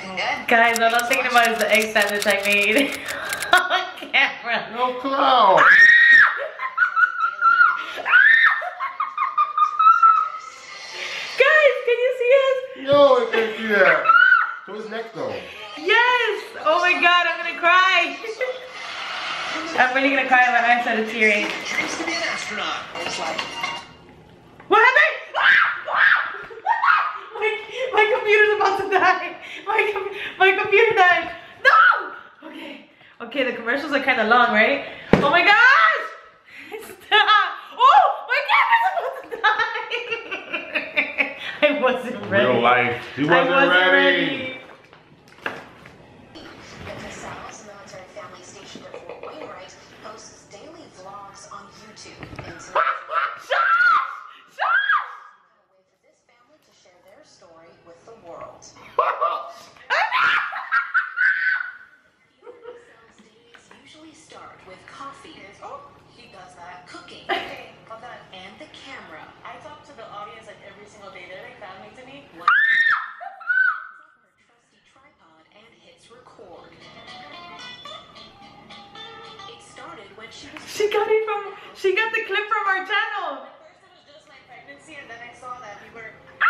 looking good. Guys, all I'm thinking about is the egg sandwich I made on camera. No clown. Guys, can you see us? No, I can't see that. So what's next though? Yes! Oh my god, I'm gonna cry. I'm really gonna cry. My eyes started tearing. Dreams to be an astronaut. It's like, What happened? my, my computer's about to die. My, my computer died. No! Okay. Okay, the commercials are kind of long, right? Oh my gosh! Stop! Oh! My camera's about to die! I wasn't ready. Real life. He wasn't, wasn't ready. ready. She got it from, she got the clip from our channel. At first it was just my pregnancy, and then I saw that we were. Ah!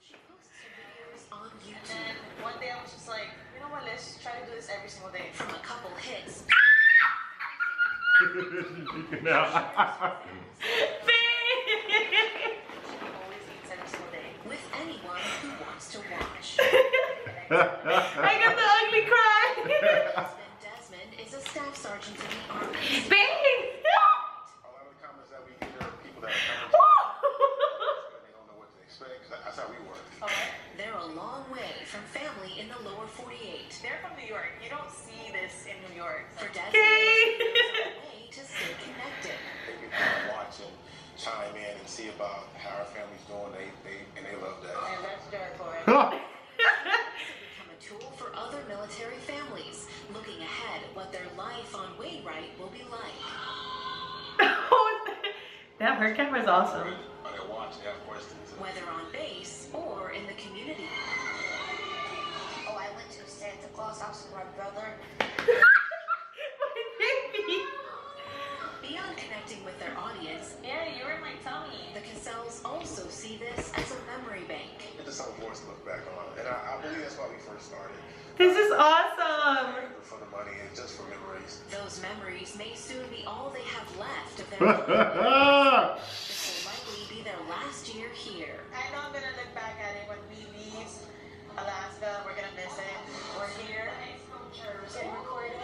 She posts her videos on And YouTube. one day I was just like, you know what? Let's try to do this every single day. From a couple hits now. Always eats every single day. with anyone who wants to watch. I got the ugly cry. Sergeant. Babe! Her camera's awesome. Are they watching? Have questions? Whether on base or in the community. Oh, I went to Santa Claus house with my brother. My baby. Beyond connecting with their audience, Yeah, you were in my tummy. the Cassells also see this as a memory bank. It's just something for us to look back on. And I, I believe that's why we first started. This is awesome. For the money and just for memories. Those memories may soon be all they have left of their life. This will likely be their last year here. I know I'm gonna look back at it when we leave Alaska. We're gonna miss it. We're here. We're getting recorded.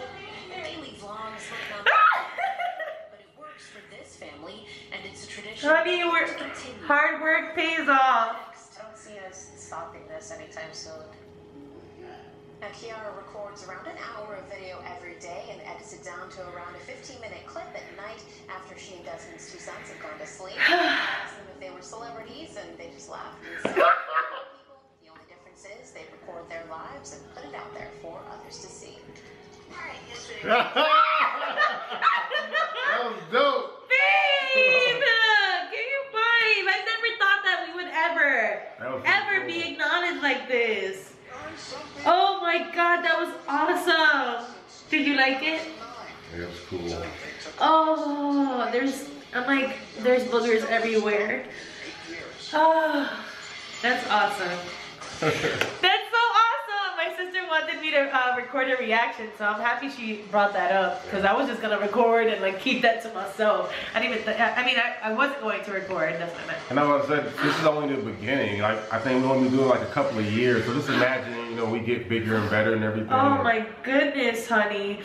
Daily vlogs might not but it works for this family, and it's a tradition Honey, that we're, will continue. hard work pays off. I don't see us stopping this anytime soon. Now, Kiara records around an hour of video every day and edits it down to around a 15 minute clip at night after she and Desmond's two sons have gone to sleep. I asked them if they were celebrities, and they just laughed. And said, The only difference is they record their lives and put it out there for others to see. that was dope. Babe! Give you five. I never thought that we would ever, That was ever cool. be acknowledged like this. Oh my god, that was awesome. Did you like it? It was cool. Oh, there's, I'm like, there's boogers everywhere. Oh, that's. Awesome. My sister wanted me to uh, record a reaction, so I'm happy she brought that up because I was just gonna record and like keep that to myself. I didn't even. Th- I mean, I, I wasn't going to record. That's what I meant. And I was said, this is only the beginning. Like I think we're only doing like a couple of years. So just imagine, you know, we get bigger and better and everything. Oh my goodness, honey.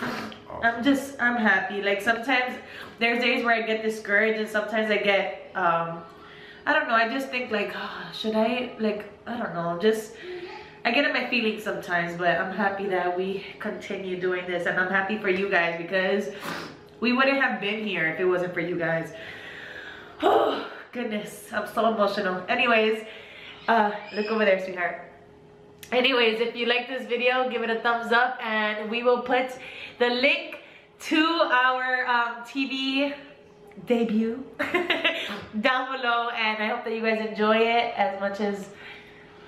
I'm just, I'm happy. Like sometimes there's days where I get discouraged and sometimes I get, um, I don't know, I just think like, oh, should I, like, I don't know, just, I get in my feelings sometimes, but I'm happy that we continue doing this and I'm happy for you guys because we wouldn't have been here if it wasn't for you guys. Oh, goodness, I'm so emotional. Anyways, uh, look over there, sweetheart. Anyways, if you like this video, give it a thumbs up and we will put the link to our um, TV debut down below and I hope that you guys enjoy it as much as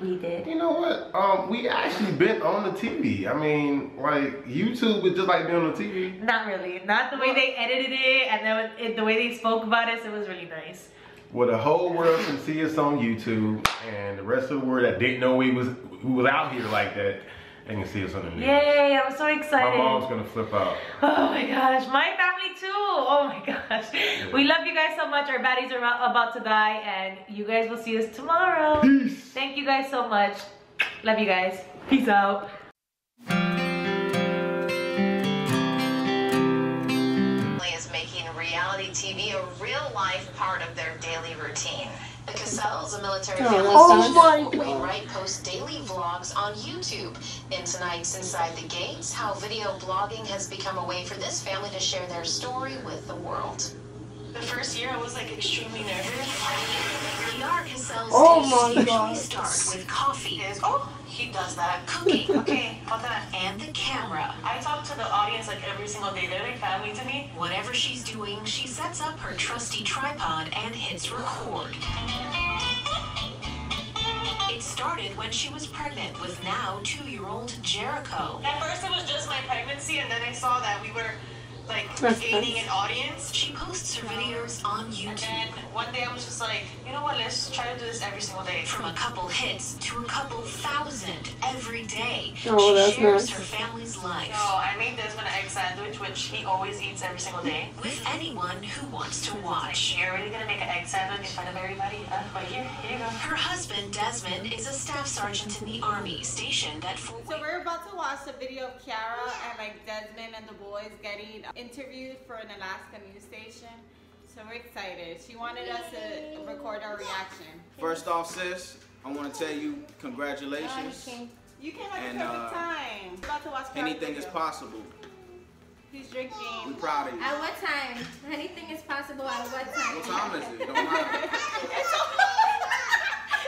We did. You know what? Um, we actually been on the TV. I mean, like YouTube is just like being on the TV. Not really. Not the way they edited it, and then it, the way they spoke about us. It was really nice. Well, the whole world can see us on YouTube, and the rest of the world that didn't know we was we was out here like that, they can see us on the news. Yay! I'm so excited. My mom's gonna flip out. Oh my gosh, my family too. Oh my gosh. We love you guys so much. Our baddies are about about to die, and you guys will see us tomorrow. Peace. Thank you guys so much. Love you guys. Peace out. is making reality TV a real life part of their daily routine. The Cassells, a military oh, family Oh station, Wainwright posts daily vlogs on YouTube. In tonight's Inside the Gates, how video blogging has become a way for this family to share their story with the world. The first year I was like extremely nervous. PR Cassell's Oh my usually God. start with coffee, Is oh he does that. cooking, Okay, hold on. and the camera. I talk to the audience like every single day. They're like family to me. Whatever she's doing, she sets up her trusty tripod and hits record. It started when she was pregnant with now two-year-old Jericho. At first it was just my pregnancy, and then I saw that we were like gaining an audience. She posts her videos on And YouTube. then one day I was just like, you know what? Let's try to do this every single day. From a couple hits to a couple thousand every day, Oh, she that's shares nice. her family's life So I made Desmond an egg sandwich, which he always eats every single day. with anyone who wants to Like, watch. you're really gonna make an egg sandwich in front of everybody? Uh, but here, here you go. Her husband, Desmond, is a staff sergeant in the Army stationed at Fort So we're about to watch the video of Kiara and like Desmond and the boys getting interviewed for an Alaska news station. So we're excited. She wanted us to record our reaction. First off, sis, I want to tell you congratulations. You came at And, the perfect uh, time. About to watch Kiara's Anything is possible. He's drinking. We proud of you. At what time? Anything is possible at what time? What time is it? It don't matter. It's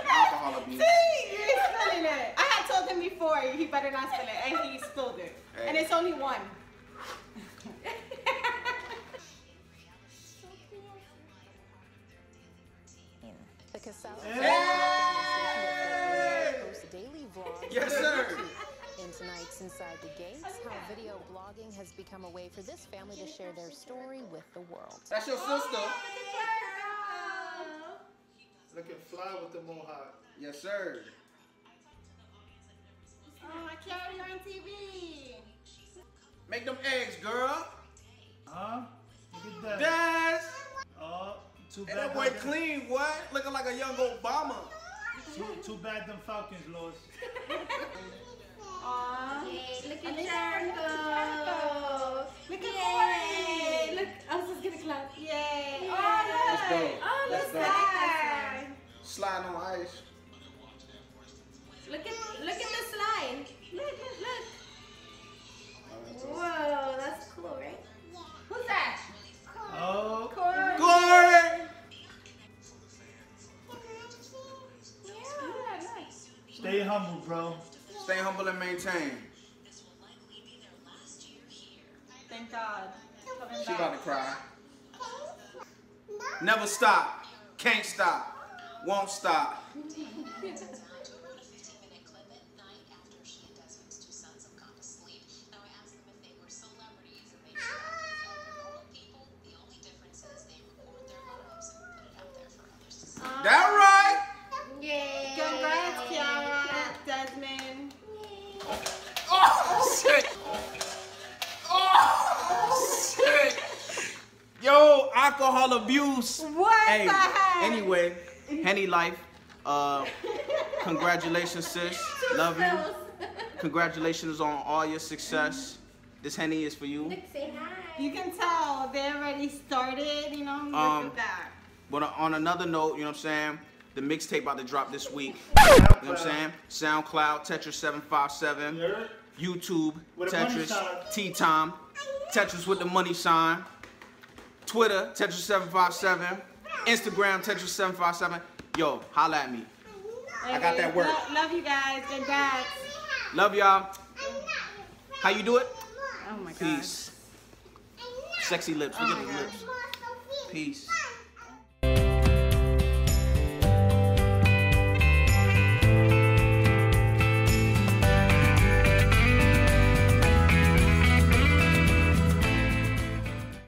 Alcohol abuse. See, you're spilling it. I told him before he better not spill it, and he spilled it. And it's only one. The Casella Hey! posts daily vlogs. Yes, sir. In tonight's Inside the Gates, how video blogging has become a way for this family to share their story with the world. That's your sister. Oh, Looking fly with the mohawk. Yes, sir. Oh, Kiara, you're on TV. Make them eggs, girl. Huh? Look at that. Daz. Oh, too And that boy them- clean, what? Looking like a young Obama. Too, too bad them Falcons lost. Aww. Yay, look at Jericho. Look at Yay. Corey. Look, I was just gonna clap. Yay. Yay. Oh, look. Let's go. Oh, Let's look go. that. Sliding on ice. Humble and maintain. Thank God. Coming She back. about to cry. Never stop. Can't stop. Won't stop. That right? Alcohol abuse. What Hey, the heck? anyway, Henny Life. Uh, congratulations, sis. Love you. Congratulations on all your success. This Henny is for you. Say hi. You can tell they already started, you know, look Um, at that. But on another note, you know what I'm saying? The mixtape about to drop this week. You know what I'm saying? SoundCloud, Tetris757, Yeah. YouTube, With a money Tetris, sign. T Time, Tetris with the money sign, Twitter, Tetris757, Instagram, Tetris757. Yo, holla at me. I got that work. Lo- love you guys. Congrats. Love y'all. How you do it? Oh my God. Peace. Sexy lips. Look at the lips. Peace.